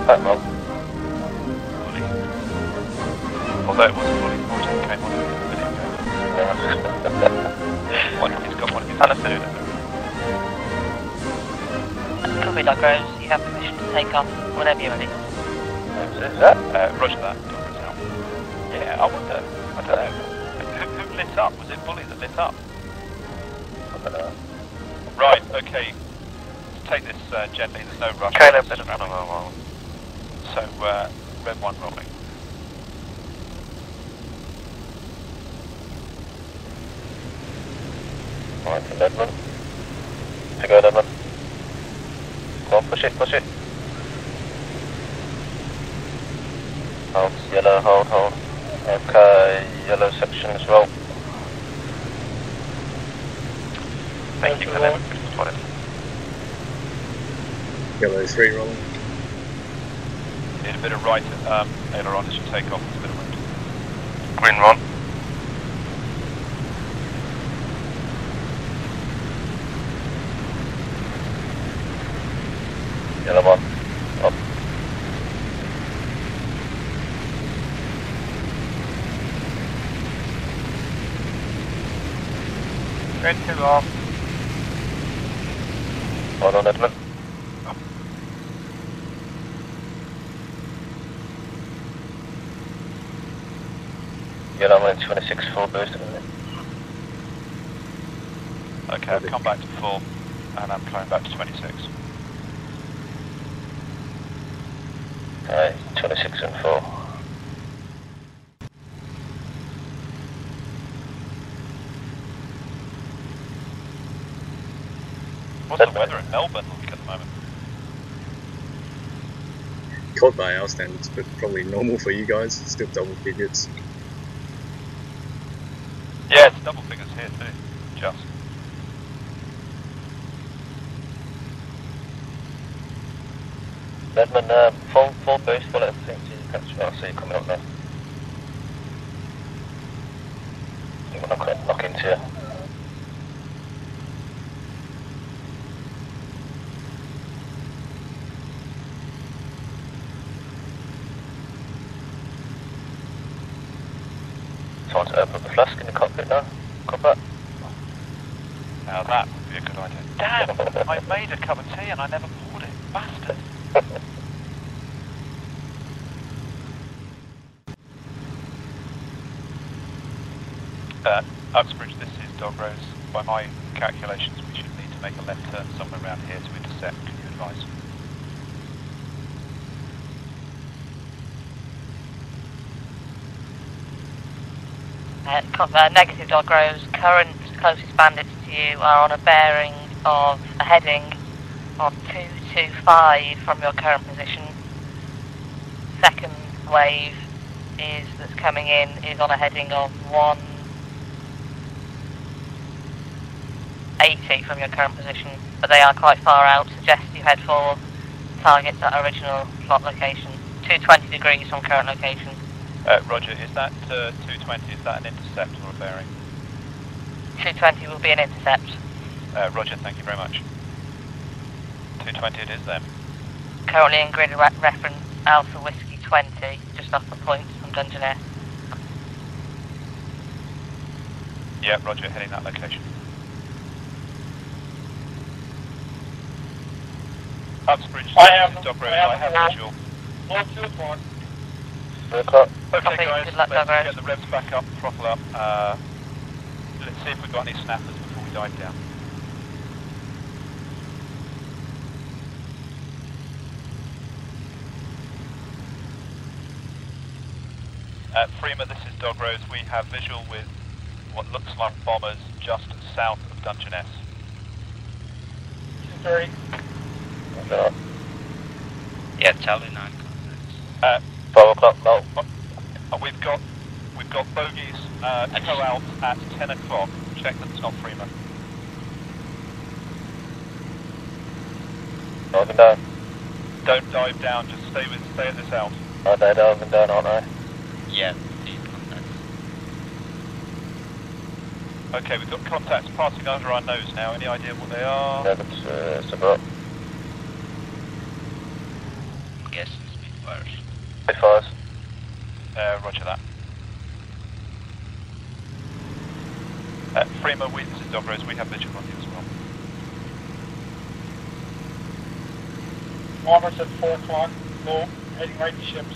top hat, Mark. Fully. Although it wasn't fully, Roger came on a minute ago. One, he's got one of his Understood. Copy, Dog Rose. You have permission to take off whenever you're ready. Is that? Uh, Roger that. Doctor's out. Yeah, I wonder. I don't know. Who, who lit up? Was it Bully that lit up? I don't know. Right, okay. Let's take this uh, gently. There's no rush. Caleb, It's bit of running. So, uh, red one rolling. Right, to Edmund. To go, Edmund. Come on, push it, push it. Hold, yellow, hold, hold. Okay, yellow sections roll. Thank you, Caleb. Spotted. Yellow 3 rolling. Need a bit of right um, aileron as you take off. There's a bit of wind. Green one. Yellow one. Up. Red two off. Hold on, Edmund. Yellow one, 26 full boost. Okay, I've come back to full, and I'm coming back to 26. Okay, 26 and 4. What's the weather in Melbourne like at the moment? Cold by our standards, but probably normal for you guys. Still double digits. Yeah, it's double figures here too. Just. Edmund, uh, full, full boost, full everything. So you catch, oh, so you're coming up now. You want to knock into you. Someone's opened up the flask in the cockpit now. Copper. Now that would be a good idea. Damn! I made a cup of tea and I never poured it. Bastard. Uh, Uxbridge, this is Dog Rose. By my calculations, we should need to make a left turn somewhere around here to intercept. Can you advise? Uh, uh, negative Dog Rose. Current closest bandits to you are on a bearing of a heading of 225 from your current position. Second wave is that's coming in is on a heading of 180 from your current position, but they are quite far out. Suggest you head for targets at original plot location. 220 degrees from current location. Uh, Roger, is that uh, 220? Is that an intercept or a bearing? 220 will be an intercept. Uh, Roger, thank you very much. 220 it is then. Currently in grid re- reference Alpha Whiskey 20, just off the point from Dungeness. Yeah, Roger, heading that location. Uxbridge, I have this is them. Doc I have I have them. visual. One, two, one. Three o'clock. Okay, Copy, guys, good luck, let's get the revs back up, throttle up. Uh, let's see if we've got any snappers before we dive down. Uh, Freeman, this is Dog Rose. We have visual with what looks like bombers just south of Dungeness. Two thirty. No. Yeah, Charlie 9 Uh, Five o'clock, no. Uh, we've got we've got bogies uh, out at 10 o'clock. Check that it's not Freeman. Diving down. Don't dive down. Just stay with stay at this out. Are they diving down, aren't they? Yeah. Okay, we've got contacts passing under our nose now. Any idea what they are? Yeah, that's, uh, it's about I'm guessing Spitfires. Spitfires. Uh, roger that. Uh, Freeman, we, this is Dog Rose, we have visual on you as well. Bombers at 4 o'clock, low, heading right to ships.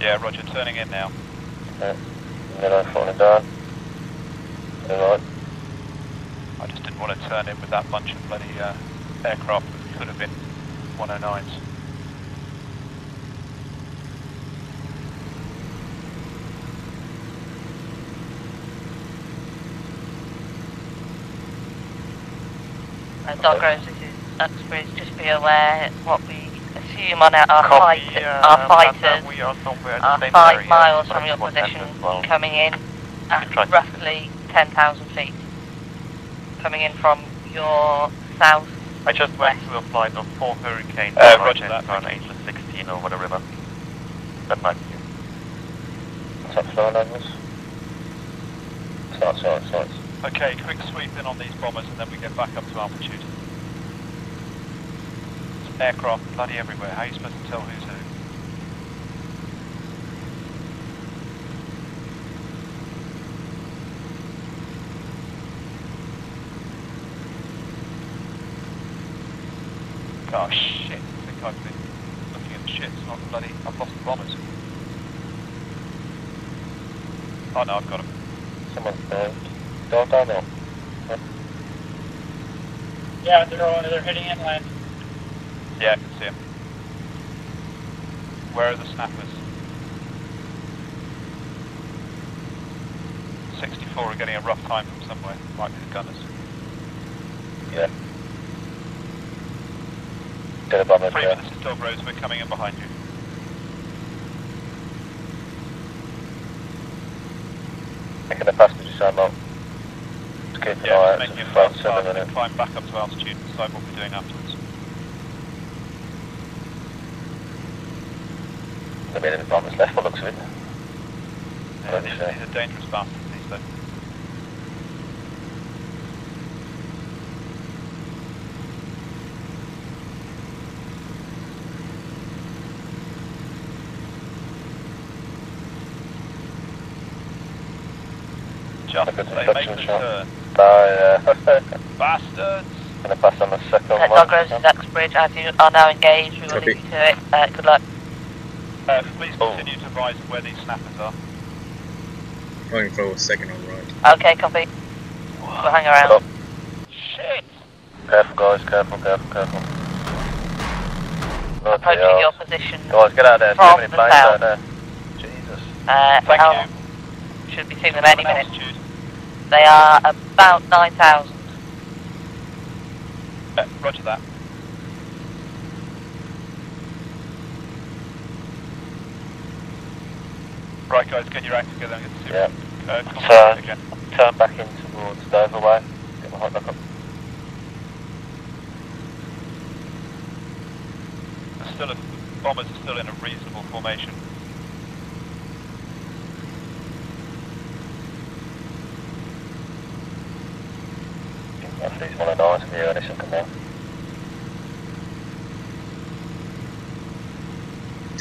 Yeah, roger, turning in now. Yeah. And then I'm falling down. Alright. I just didn't want to turn in with that bunch of bloody uh, aircraft that could have been 109s. Uh, Dog Rose, this is Uxbridge. Just be aware what we assume on our, our, Copy, fight, uh, our fighters We are somewhere in the are same five area. miles from your position, well. coming in at roughly 10,000 feet. Coming in from your south. I just went to a flight of four Hurricanes Uh, on roger that, on thank Angel 16 over the river. That might be you. What's up, flying levels? Start, start, start. Okay, quick sweep in on these bombers and then we get back up to altitude. There's aircraft bloody everywhere. How are you supposed to tell who's who? Oh shit, I think I've been looking at the ships, not bloody, I've lost the bombers. Oh no, I've got them. Someone's down. Down, down now. Yeah, they're, all- they're heading inland. Yeah, I can see him. Where are the snappers? 64 are getting a rough time from somewhere. Might be the gunners. Yeah. Get a bomber Freeman, there. this is Dog Rose. We're coming in behind you. Making the passenger side out. An Yeah, eye out just to making the front, fast sending pass and climb back up to altitude and decide what we're doing afterwards. There'll be any bombers left, by the looks of it. Yeah, these, these are dangerous bastards, these though. Just Look as at they make the shot. turn. Bye, uh, Bastards! gonna pass on the second Uh, one. Dog Rose is Uxbridge. As you are now engaged, we will Copy. leave you to it. Uh, good luck. Uh, please Oh. continue to advise where these snappers are. Going for a second on right. Okay, copy. We'll hang Stop. around. Shit! Careful, guys, careful, careful, careful. Bloody Approaching hell. your position. Guys, get out there. Too many the planes out there. Jesus. Uh, Thank you. Should be seeing them any minute. Altitude. They are about 9,000. Uh, roger that. Right guys, get your act together and get to the Yeah. uh, So- contact again. Turn back in towards Dover way. Get my hot back up. There's still a, bombers are still in a reasonable formation. After these one of nines, we hear any second now.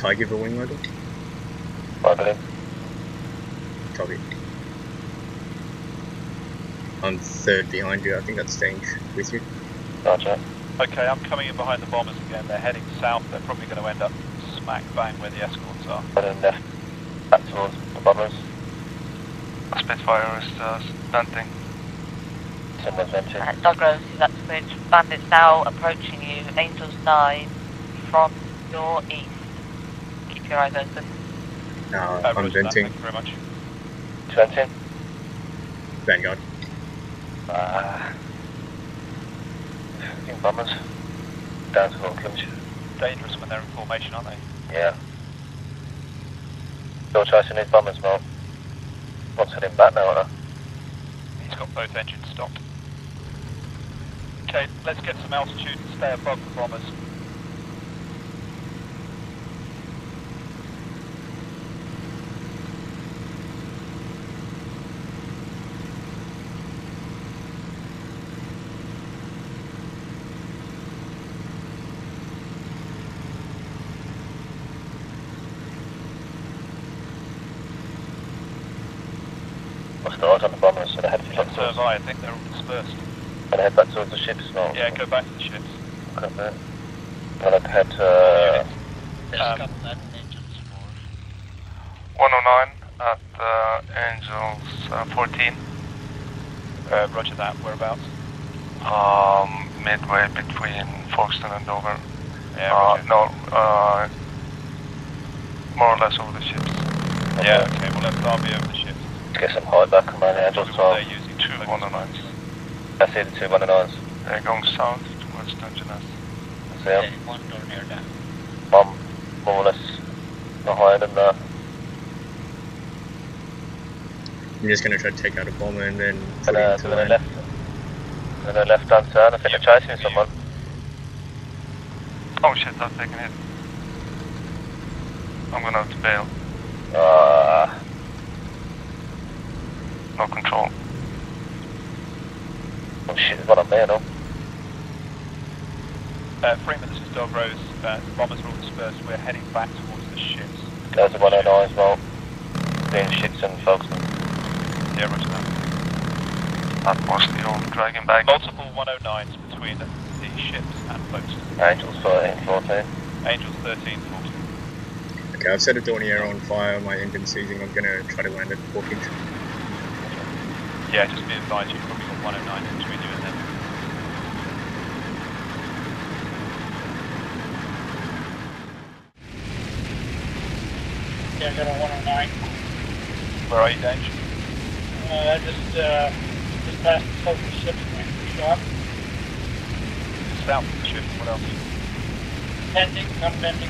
Tiger give a wing loader? Right, Billy. Copy. I'm third behind you, I think that's staying with you. Roger. Okay, I'm coming in behind the bombers again. They're heading south. They're probably going to end up smack bang where the escorts are. Heading left. Back towards the bombers. Spitfire is uh, stunting. Send them venting. Uh, Dog Rose is Uxbridge. Bandits now approaching you. Angels 9 from your east. Keep your eyes open. Now Uh, I'm venting. Thank you very much. Venting. Vanguard. Ah. Fucking bombers. Down to Auckland. Dangerous when they're in formation, aren't they? Yeah. Still chasing these bombers, Mo. What's heading back now, aren't He's got both engines stopped. Okay, let's get some altitude and stay above the bombers. On the bombers, I think they're all dispersed and head back towards the ships now. Yeah, go back to the ships. Okay. I'm gonna head to, uh, Um, 109 at uh, Angels uh, 14. uh, roger that. Whereabouts? Um, midway between Folkestone and Dover. Yeah, Uh, no, uh, more or less over the ships. Yeah, okay. Well, let's RV over the ships. get some height back on the Angels Probably what 12. they're using. Two 109s. I see the two 109s. They're going south towards Dungeness. See them? I'm more or less not higher than that. I'm just gonna try to take out a bomber and then put And uh, into to the line. left. To the left hand turn, I think Yep. they're chasing someone. Oh shit, I've taken it. I'm gonna have to bail. Uh, No control. Shit, there's one up there, no? Uh, Freeman, this is Dog Rose. Uh, the bombers are all dispersed. We're heading back towards the ships. There's a 109 as well. Being ships and folks. Yeah, roger that. That was the old dragon bag. Multiple 109s between the ships and Folkestone. Angels 13, 14. Angels 13, 14. Okay, I've set a Dornier on fire, my engine seizing, I'm gonna try to land at Hawkinge. Yeah, just be advised, you've probably got 109 between you and them. Yeah, I got a 109. Where are you, Dange? Uh, I just, uh, just passed the ships and went for shot. South of the ship, what else? Pending, not pending.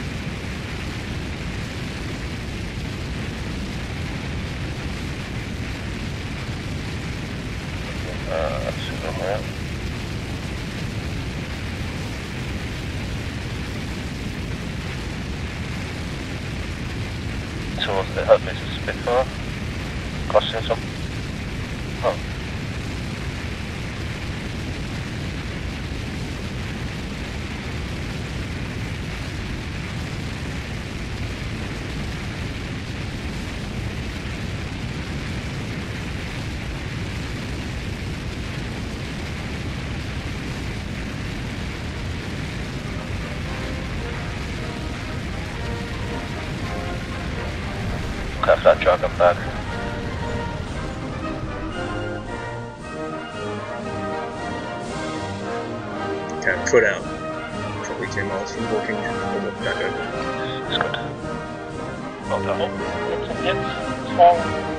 Uh, over there. Towards the hopefully it's a Spitfire. Crossing some. Oh. Look after that dragon bag. Okay, I'm put out. Probably two miles from Hawkinge. I'll walk back over. It's good. Well done. Oh, got some hits. It's falling.